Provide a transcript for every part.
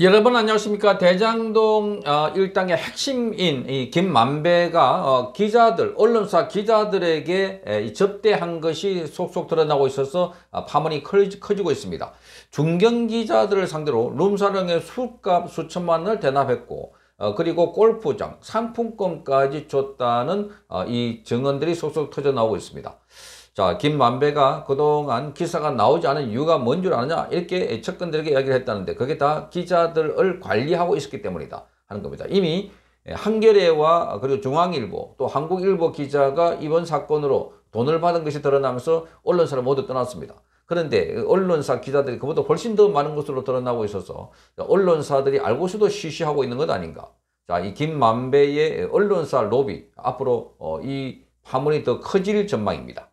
여러분 안녕하십니까? 대장동 어, 일당의 핵심인 이 김만배가 어, 기자들 언론사 기자들에게 에, 접대한 것이 속속 드러나고 있어서 어, 파문이 커지, 커지고 있습니다. 중견 기자들을 상대로 룸사령의 술값 수천만 원을 대납했고 어, 그리고 골프장 상품권까지 줬다는 어, 이 증언들이 속속 터져 나오고 있습니다 자, 김만배가 그동안 기사가 나오지 않은 이유가 뭔 줄 아느냐? 이렇게 측근들에게 이야기를 했다는데 그게 다 기자들을 관리하고 있었기 때문이다 하는 겁니다. 이미 한겨레와 그리고 중앙일보 또 한국일보 기자가 이번 사건으로 돈을 받은 것이 드러나면서 언론사를 모두 떠났습니다. 그런데 언론사 기자들이 그보다 훨씬 더 많은 것으로 드러나고 있어서 언론사들이 알고서도 쉬쉬하고 있는 것 아닌가. 자, 이 김만배의 언론사 로비 앞으로 어, 이 파문이 더 커질 전망입니다.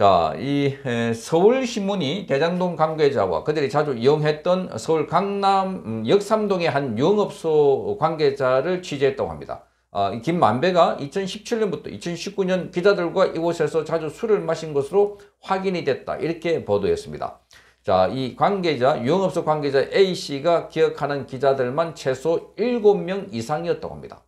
자, 이 서울신문이 대장동 관계자와 그들이 자주 이용했던 서울 강남 음, 역삼동의 한 유흥업소 관계자를 취재했다고 합니다. 어, 김만배가 2017년부터 2019년 기자들과 이곳에서 자주 술을 마신 것으로 확인이 됐다. 이렇게 보도했습니다. 자, 이 관계자, 유흥업소 관계자 A씨가 기억하는 기자들만 최소 7명 이상이었다고 합니다.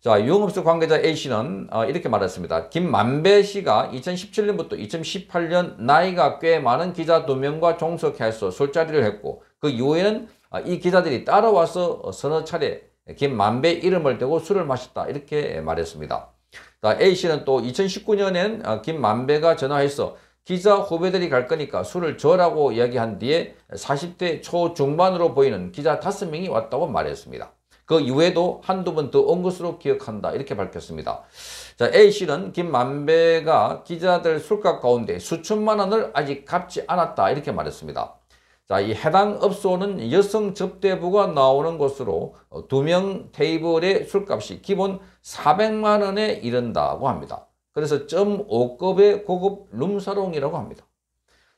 자, 유흥업소 관계자 A씨는 어, 이렇게 말했습니다. 김만배 씨가 2017년부터 2018년 나이가 꽤 많은 기자 두명과 종석해서 술자리를 했고 그 이후에는 어, 이 기자들이 따라와서 서너 차례 김만배 이름을 대고 술을 마셨다 이렇게 말했습니다. 자, A씨는 또 2019년엔 어, 김만배가 전화해서 기자 후배들이 갈 거니까 술을 줘라고 이야기한 뒤에 40대 초중반으로 보이는 기자 5명이 왔다고 말했습니다. 그 이후에도 한두 번 더 온 것으로 기억한다. 이렇게 밝혔습니다. 자, A씨는 김만배가 기자들 술값 가운데 수천만 원을 아직 갚지 않았다. 이렇게 말했습니다. 자, 이 해당 업소는 여성 접대부가 나오는 곳으로 두 명 테이블의 술값이 기본 400만 원에 이른다고 합니다. 그래서 0.5급의 고급 룸사롱이라고 합니다.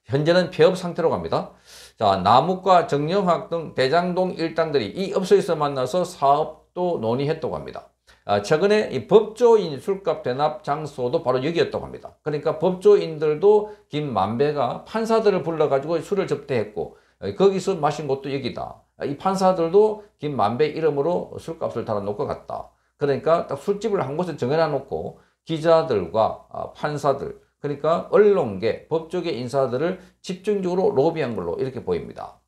현재는 폐업 상태로 갑니다. 자, 남욱과 정영학 등 대장동 일당들이 이 업소에서 만나서 사업도 논의했다고 합니다. 아, 최근에 이 법조인 술값 대납 장소도 바로 여기였다고 합니다. 그러니까 법조인들도 김만배가 판사들을 불러가지고 술을 접대했고 거기서 마신 곳도 여기다. 이 판사들도 김만배 이름으로 술값을 달아놓고 갔다. 그러니까 딱 술집을 한 곳에 정해놔 놓고 기자들과 아, 판사들 그러니까 언론계, 법조계 인사들을 집중적으로 로비한 걸로 이렇게 보입니다.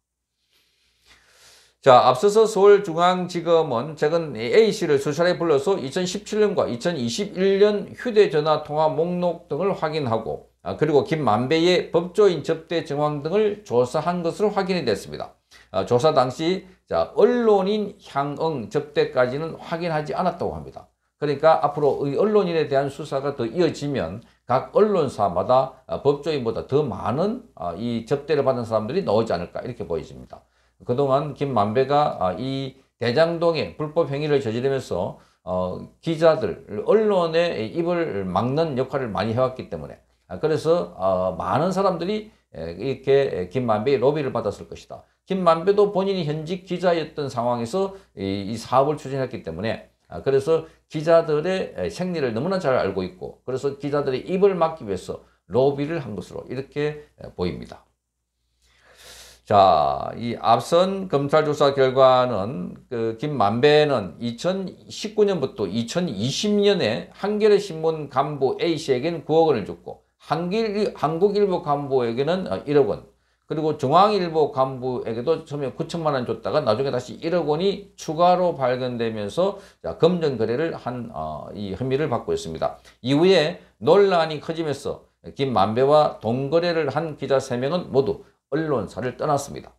자, 앞서서 서울중앙지검은 최근 A씨를 수차례 불러서 2017년과 2021년 휴대전화 통화 목록 등을 확인하고 아, 그리고 김만배의 법조인 접대 정황 등을 조사한 것으로 확인이 됐습니다. 아, 조사 당시 자, 언론인 향응 접대까지는 확인하지 않았다고 합니다. 그러니까 앞으로 이 언론인에 대한 수사가 더 이어지면 각 언론사마다 어, 법조인보다 더 많은 어, 이 접대를 받은 사람들이 나오지 않을까 이렇게 보여집니다. 그동안 김만배가 어, 이 대장동의 불법 행위를 저지르면서 어, 기자들, 언론의 입을 막는 역할을 많이 해왔기 때문에 그래서 어, 많은 사람들이 이렇게 김만배의 로비를 받았을 것이다. 김만배도 본인이 현직 기자였던 상황에서 이, 이 사업을 추진했기 때문에 아, 그래서 기자들의 생리를 너무나 잘 알고 있고 그래서 기자들의 입을 막기 위해서 로비를 한 것으로 이렇게 보입니다. 자, 이 앞선 검찰 조사 결과는 그 김만배는 2019년부터 2020년에 한겨레 신문 간부 A 씨에게는 9억 원을 줬고 한국일보 간부에게는 1억 원, 그리고 중앙일보 간부에게도 처음에 9천만 원 줬다가 나중에 다시 1억 원이 추가로 발견되면서 검정 거래를 한이 어, 혐의를 받고 있습니다. 이후에 논란이 커지면서 김만배와 동거래를 한 기자 3명은 모두 언론사를 떠났습니다.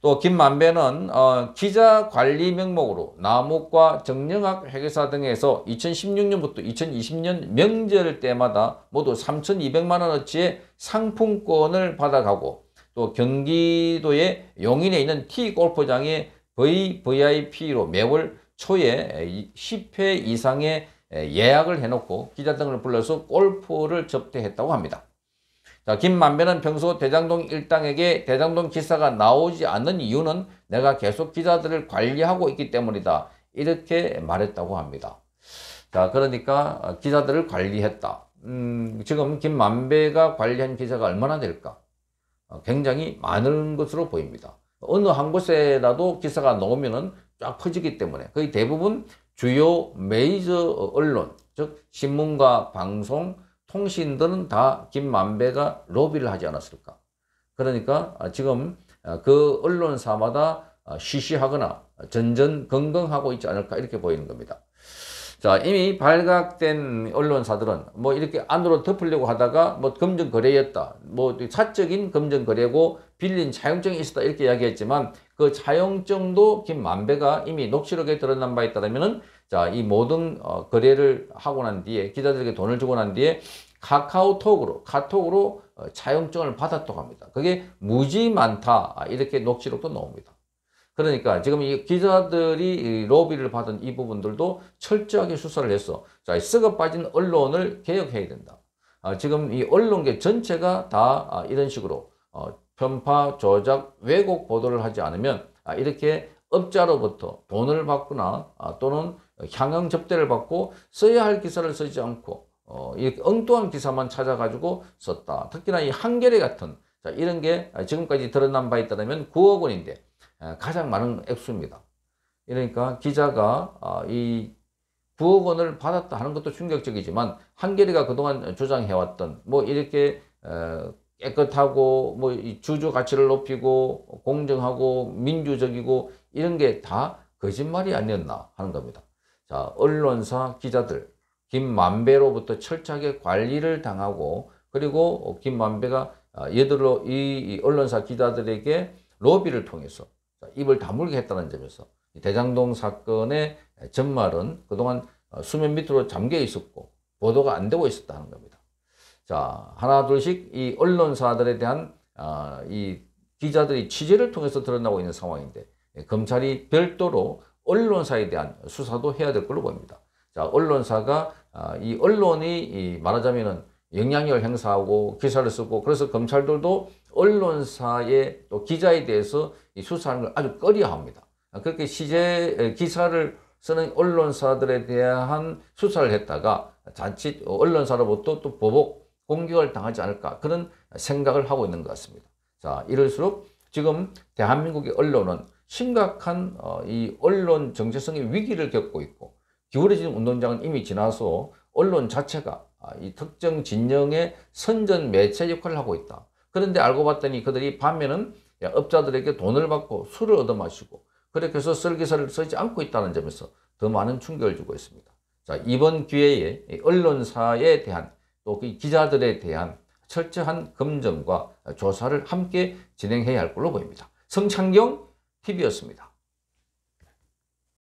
또 김만배는 어, 기자 관리 명목으로 남욱과 정영학 회계사 등에서 2016년부터 2020년 명절 때마다 모두 3,200만 원어치의 상품권을 받아가고 또 경기도의 용인에 있는 T 골프장에 VVIP로 매월 초에 10회 이상의 예약을 해놓고 기자 등을 불러서 골프를 접대했다고 합니다. 자, 김만배는 평소 대장동 일당에게 대장동 기사가 나오지 않는 이유는 내가 계속 기자들을 관리하고 있기 때문이다. 이렇게 말했다고 합니다. 자, 그러니까 기자들을 관리했다. 음, 지금 김만배가 관리한 기자가 얼마나 될까? 어, 굉장히 많은 것으로 보입니다. 어느 한 곳에라도 기사가 나오면은 쫙 퍼지기 때문에 거의 대부분 주요 메이저 언론, 즉 신문과 방송, 통신들은 다 김만배가 로비를 하지 않았을까. 그러니까 지금 그 언론사마다 쉬쉬하거나 전전긍긍하고 있지 않을까 이렇게 보이는 겁니다. 자, 이미 발각된 언론사들은 뭐 이렇게 안으로 덮으려고 하다가 뭐 검증 거래였다. 뭐 사적인 검증 거래고 빌린 차용증이 있었다. 이렇게 이야기했지만 그 차용증도 김만배가 이미 녹취록에 드러난 바에 따르면은 자, 이 모든 어, 거래를 하고 난 뒤에 기자들에게 돈을 주고 난 뒤에 카카오톡으로 카톡으로 어, 차용증을 받았다고 합니다. 그게 무지 많다. 아, 이렇게 녹취록도 나옵니다. 그러니까 지금 이 기자들이 로비를 받은 이 부분들도 철저하게 수사를 해서 자, 썩어 빠진 언론을 개혁해야 된다. 아, 지금 이 언론계 전체가 다 아, 이런 식으로 어, 편파, 조작, 왜곡 보도를 하지 않으면 아, 이렇게 업자로부터 돈을 받거나 아, 또는 향응 접대를 받고 써야 할 기사를 쓰지 않고 어, 이렇게 엉뚱한 기사만 찾아가지고 썼다. 특히나 이 한겨레 같은 자, 이런 게 지금까지 드러난 바에 따르면 9억 원인데 가장 많은 액수입니다. 그러니까 기자가 아, 이 9억 원을 받았다 하는 것도 충격적이지만 한겨레가 그동안 주장해왔던 뭐 이렇게 깨끗하고 뭐 주주 가치를 높이고 공정하고 민주적이고 이런 게 다 거짓말이 아니었나 하는 겁니다. 자, 언론사 기자들 김만배로부터 철저하게 관리를 당하고 그리고 김만배가 얘들로 이 언론사 기자들에게 로비를 통해서 입을 다물게 했다는 점에서 대장동 사건의 전말은 그동안 수면 밑으로 잠겨 있었고 보도가 안 되고 있었다는 겁니다. 자 하나 둘씩 이 언론사들에 대한 아, 이 기자들이 취재를 통해서 드러나고 있는 상황인데 검찰이 별도로 언론사에 대한 수사도 해야 될 걸로 보입니다. 자 언론사가 아, 이 언론이 말하자면은 영향력을 행사하고 기사를 쓰고 그래서 검찰들도 언론사의 또 기자에 대해서 수사하는 걸 아주 꺼려합니다. 그렇게 시제 기사를 쓰는 언론사들에 대한 수사를 했다가 자칫 언론사로부터 또 보복 공격을 당하지 않을까 그런 생각을 하고 있는 것 같습니다. 자 이럴수록 지금 대한민국의 언론은 심각한 어, 이 언론 정체성의 위기를 겪고 있고 기울어진 운동장은 이미 지나서 언론 자체가 아, 이 특정 진영의 선전 매체 역할을 하고 있다. 그런데 알고 봤더니 그들이 반면은 업자들에게 돈을 받고 술을 얻어 마시고 그렇게 해서 설계서를 쓰지 않고 있다는 점에서 더 많은 충격을 주고 있습니다. 자, 이번 기회에 언론사에 대한 또그 기자들에 대한 철저한 검증과 조사를 함께 진행해야 할 걸로 보입니다. 성창경 TV였습니다.